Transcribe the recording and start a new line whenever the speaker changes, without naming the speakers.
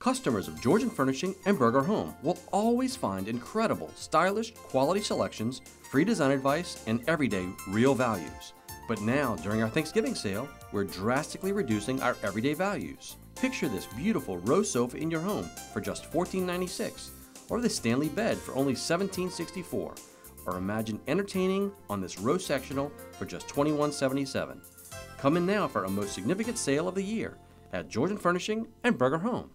Customers of Georgian Furnishing and Bergerhome will always find incredible, stylish, quality selections, free design advice, and everyday real values. But now, during our Thanksgiving sale, we're drastically reducing our everyday values. Picture this beautiful Rowe sofa in your home for just $14.96, or this Stanley bed for only $17.64, or imagine entertaining on this Rowe sectional for just $21.77. Come in now for our most significant sale of the year at Georgian Furnishing and Bergerhome.